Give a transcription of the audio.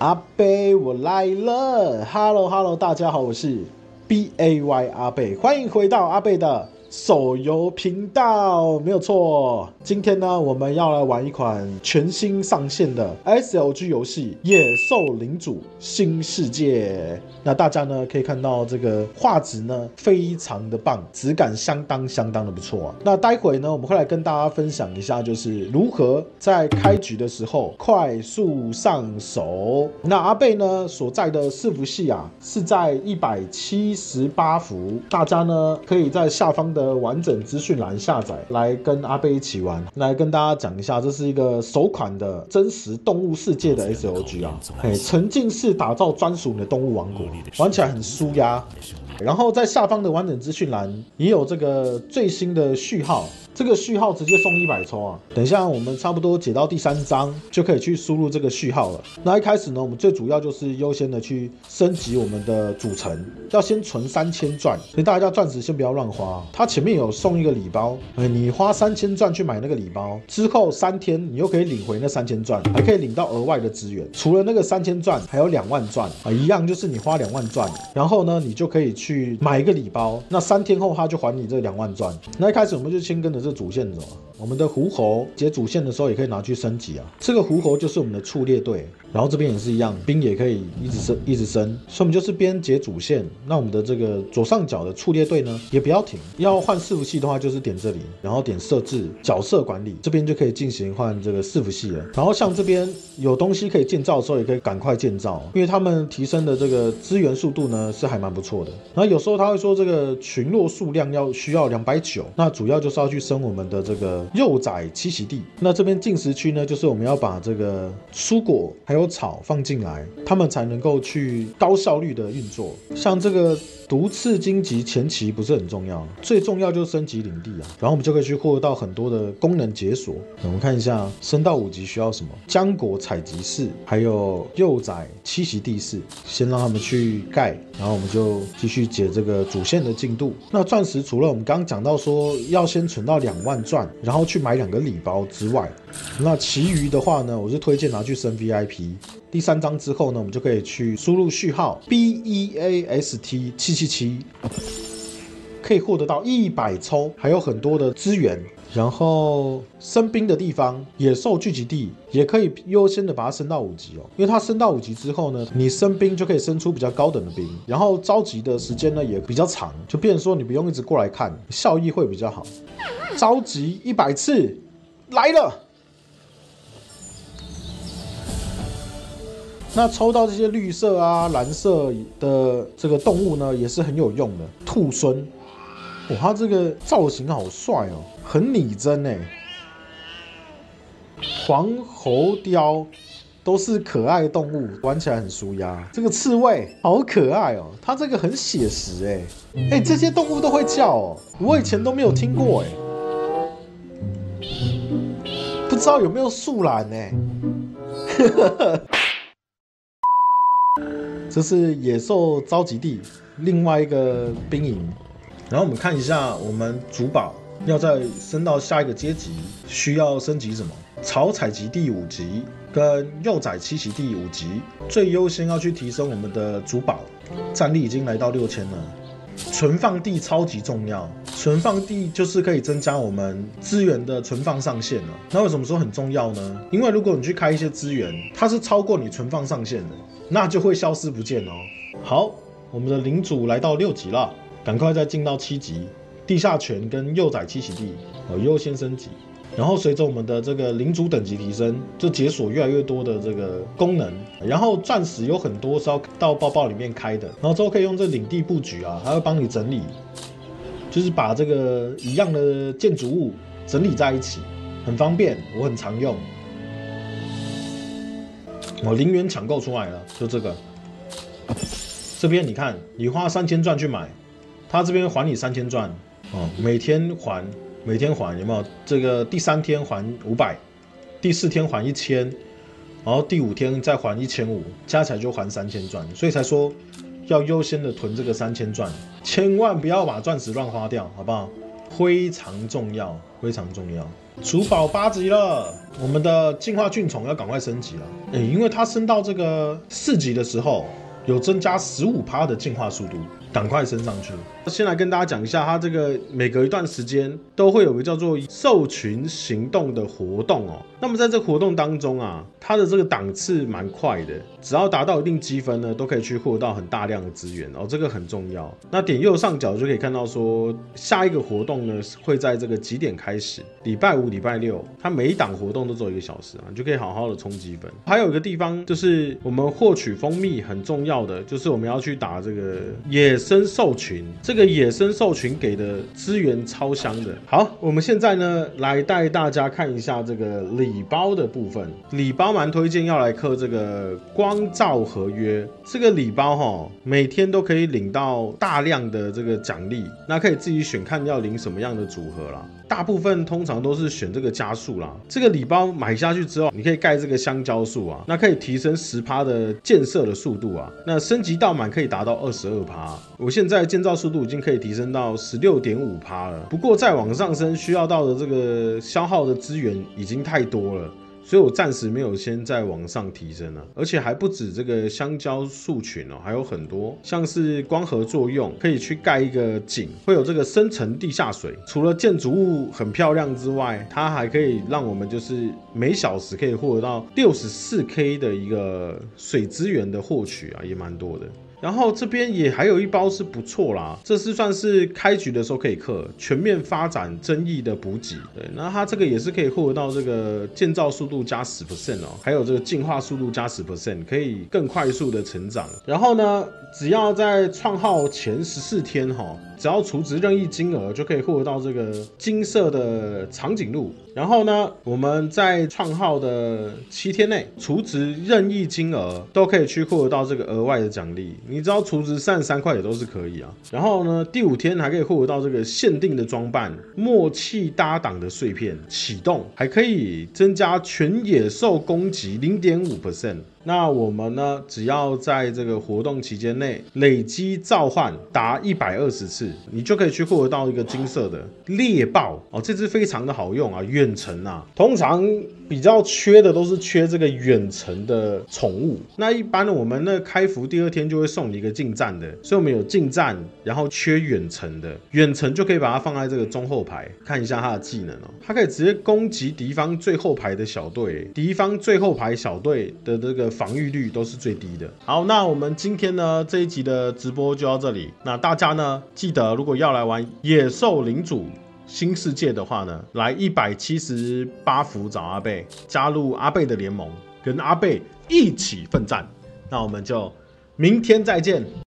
阿贝，我来了！Hello Hello，大家好，我是 B A Y 阿贝，欢迎回到阿贝的。手游频道没有错，今天呢，我们要来玩一款全新上线的 SLG 游戏《野兽领主新世界》。那大家呢可以看到这个画质呢非常的棒，质感相当相当的不错啊。那待会呢，我们会来跟大家分享一下，就是如何在开局的时候快速上手。那阿贝呢所在的伺服器啊是在一百七十八伏，大家呢可以在下方的。完整资讯栏下载来跟阿贝一起玩，来跟大家讲一下，这是一个首款的真实动物世界的 S O G 啊，嘿，沉浸式打造专属你的动物王国，玩起来很舒压。然后在下方的完整资讯栏也有这个最新的序号。这个序号直接送一百抽啊！等一下我们差不多解到第三章就可以去输入这个序号了。那一开始呢，我们最主要就是优先的去升级我们的主城，要先存三千钻，所以大家钻石先不要乱花。它前面有送一个礼包，哎，你花三千钻去买那个礼包之后，三天你又可以领回那三千钻，还可以领到额外的资源。除了那个三千钻，还有两万钻啊，一样就是你花两万钻，然后呢，你就可以去买一个礼包。那三天后他就还你这两万钻。那一开始我们就先跟着。这主线走，我们的狐猴解主线的时候也可以拿去升级啊。这个狐猴就是我们的畜猎队，然后这边也是一样，兵也可以一直升一直升。所以我们就是边解主线，那我们的这个左上角的畜猎队呢也不要停。要换伺服器的话，就是点这里，然后点设置角色管理，这边就可以进行换这个伺服器了。然后像这边有东西可以建造的时候，也可以赶快建造，因为他们提升的这个资源速度呢是还蛮不错的。然后有时候他会说这个群落数量要需要两百九，那主要就是要去升。我们的这个幼崽栖息地，那这边进食区呢，就是我们要把这个蔬果还有草放进来，它们才能够去高效率的运作。像这个。毒刺荆棘前期不是很重要，最重要就是升级领地啊，然后我们就可以去获得到很多的功能解锁。我们看一下升到五级需要什么？浆果采集室，还有幼崽栖息地室，先让他们去盖，然后我们就继续解这个主线的进度。那钻石除了我们刚刚讲到说要先存到两万钻，然后然后去买两个礼包之外，那其余的话呢，我是推荐拿去升 VIP。第三章之后呢，我们就可以去输入序号 B E A S T 七七七，可以获得到一百抽，还有很多的资源。然后升兵的地方，野兽聚集地也可以优先的把它升到五级哦，因为它升到五级之后呢，你升兵就可以升出比较高等的兵，然后召集的时间呢也比较长，就变成说你不用一直过来看，效益会比较好。召集一百次来了。那抽到这些绿色啊、蓝色的这个动物呢，也是很有用的。兔孙，哇，它这个造型好帅哦，很拟真哎。黄喉貂都是可爱动物，玩起来很舒压。这个刺猬好可爱哦，它这个很写实哎。哎，这些动物都会叫哦，我以前都没有听过哎。不知道有没有树懒呢？这是野兽召集地，另外一个兵营。然后我们看一下，我们主堡要再升到下一个阶级，需要升级什么？草采集第五级跟幼崽栖息第五级，最优先要去提升我们的主堡，战力已经来到六千了。存放地超级重要，存放地就是可以增加我们资源的存放上限了。那为什么说很重要呢？因为如果你去开一些资源，它是超过你存放上限的。那就会消失不见哦。好，我们的领主来到六级了，赶快再进到七级，地下泉跟幼崽栖息地哦优先升级。然后随着我们的这个领主等级提升，就解锁越来越多的这个功能。然后钻石有很多是要到包包里面开的，然后之后可以用这领地布局啊，还会帮你整理，就是把这个一样的建筑物整理在一起，很方便，我很常用。哦，零元抢购出来了，就这个。这边你看，你花三千钻去买，他这边还你三千钻，哦，每天还，每天还，有没有？这个第三天还五百，第四天还一千，然后第五天再还一千五，加起来就还三千钻，所以才说要优先的囤这个三千钻，千万不要把钻石乱花掉，好不好？非常重要，非常重要。厨宝八级了，我们的进化菌虫要赶快升级了。哎，因为它升到这个四级的时候，有增加十五趴的进化速度。赶快升上去！先来跟大家讲一下，它这个每隔一段时间都会有个叫做兽群行动的活动哦。那么在这活动当中啊，它的这个档次蛮快的，只要达到一定积分呢，都可以去获到很大量的资源哦，这个很重要。那点右上角就可以看到说，下一个活动呢会在这个几点开始？礼拜五、礼拜六，它每一档活动都只有一个小时啊，你就可以好好的冲积分。还有一个地方就是我们获取蜂蜜很重要的，就是我们要去打这个野。生兽群，这个野生兽群给的资源超香的。好，我们现在呢来带大家看一下这个礼包的部分。礼包蛮推荐要来刻这个光照合约。这个礼包哈，每天都可以领到大量的这个奖励，那可以自己选看要领什么样的组合啦。大部分通常都是选这个加速啦。这个礼包买下去之后，你可以盖这个香蕉树啊，那可以提升十趴的建设的速度啊。那升级到满可以达到二十二趴。我现在建造速度已经可以提升到十六点五趴了。不过再往上升，需要到的这个消耗的资源已经太多了。所以我暂时没有先在网上提升了，而且还不止这个香蕉树群哦，还有很多像是光合作用，可以去盖一个井，会有这个深层地下水。除了建筑物很漂亮之外，它还可以让我们就是每小时可以获得到六十四 K 的一个水资源的获取啊，也蛮多的。然后这边也还有一包是不错啦，这是算是开局的时候可以刻全面发展争议的补给。对，那它这个也是可以获得到这个建造速度加十 percent 哦，还有这个进化速度加十 percent，可以更快速的成长。然后呢，只要在创号前十四天哈。只要储值任意金额，就可以获得到这个金色的长颈鹿。然后呢，我们在创号的七天内储值任意金额，都可以去获得到这个额外的奖励。你只要储值三十三块也都是可以啊。然后呢，第五天还可以获得到这个限定的装扮默契搭档的碎片启动，还可以增加全野兽攻击零点五 percent。那我们呢？只要在这个活动期间内累积召唤达一百二十次，你就可以去获得到一个金色的猎豹哦。这只非常的好用啊，远程啊，通常比较缺的都是缺这个远程的宠物。那一般，我们那开服第二天就会送你一个近战的，所以我们有近战，然后缺远程的，远程就可以把它放在这个中后排，看一下它的技能哦，它可以直接攻击敌方最后排的小队，敌方最后排小队的这个。防御率都是最低的。好，那我们今天呢这一集的直播就到这里。那大家呢记得，如果要来玩野兽领主新世界的话呢，来一百七十八伏找阿贝，加入阿贝的联盟，跟阿贝一起奋战。那我们就明天再见。